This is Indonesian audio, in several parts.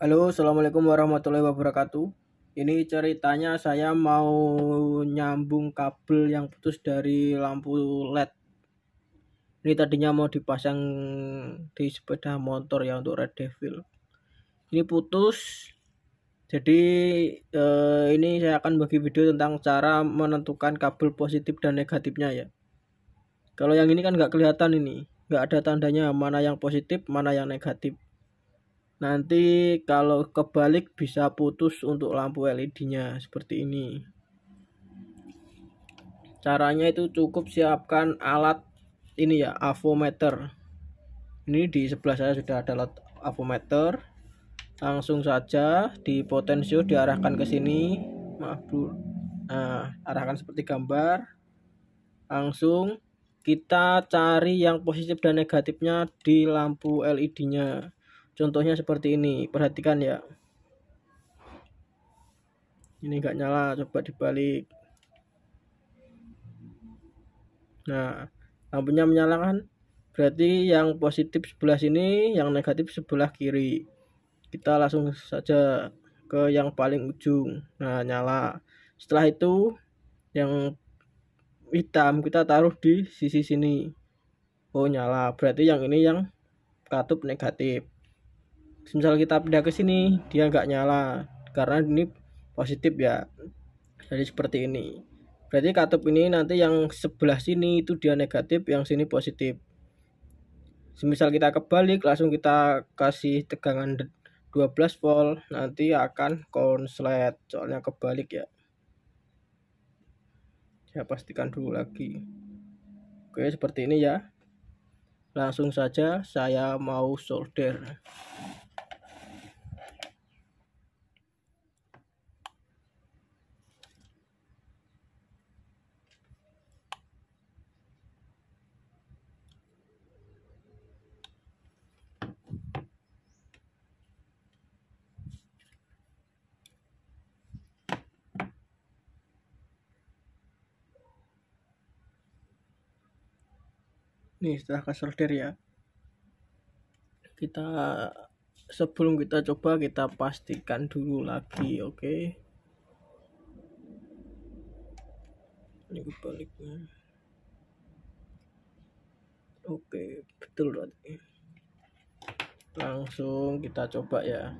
Halo, assalamualaikum warahmatullahi wabarakatuh. Ini ceritanya saya mau nyambung kabel yang putus dari lampu LED. Ini tadinya mau dipasang di sepeda motor ya untuk Red Devil. Ini putus. Jadi eh, ini saya akan bagi video tentang cara menentukan kabel positif dan negatifnya ya. Kalau yang ini kan nggak kelihatan ini, nggak ada tandanya mana yang positif, mana yang negatif nanti kalau kebalik bisa putus untuk lampu LED nya seperti ini. Caranya itu cukup siapkan alat ini ya avometer. Ini di sebelah saya sudah ada alat avometer. Langsung saja di potensio diarahkan ke sini. Maaf dulu nah arahkan seperti gambar. Langsung kita cari yang positif dan negatifnya di lampu LED nya Contohnya seperti ini, perhatikan ya. Ini enggak nyala, coba dibalik. Nah, lampunya menyala kan? Berarti yang positif sebelah sini, yang negatif sebelah kiri. Kita langsung saja ke yang paling ujung. Nah, nyala. Setelah itu, yang hitam kita taruh di sisi sini. Oh, nyala. Berarti yang ini yang katup negatif misal kita pindah ke sini dia nggak nyala. Karena ini positif ya. Jadi seperti ini. Berarti katup ini nanti yang sebelah sini itu dia negatif yang sini positif. Semisal kita kebalik langsung kita kasih tegangan 12 volt nanti akan konslet. Soalnya kebalik ya. Saya pastikan dulu lagi. Oke seperti ini ya. Langsung saja saya mau solder nih setelah ke solder ya. Kita sebelum kita coba kita pastikan dulu lagi oke? Okay? ini kebaliknya oke okay, betul berarti. Langsung kita coba ya.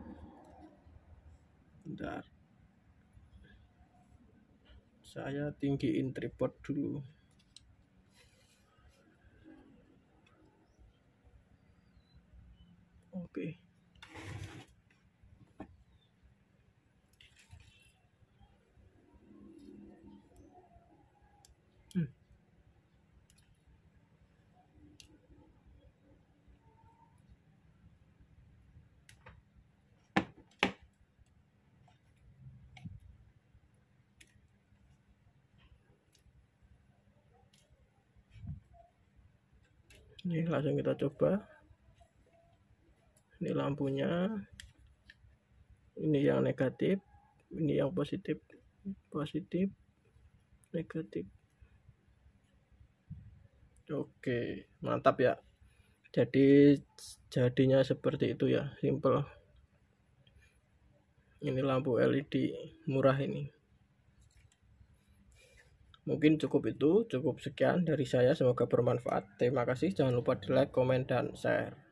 Bentar. Saya tinggiin tripod dulu Oke. Hmm. Ini langsung kita coba ini lampunya. Ini yang negatif. Ini yang positif. Positif. Negatif. Oke mantap ya. Jadi jadinya seperti itu ya. Simple. Ini lampu LED murah ini. Mungkin cukup itu. Cukup sekian dari saya. Semoga bermanfaat. Terima kasih. Jangan lupa di like comment dan share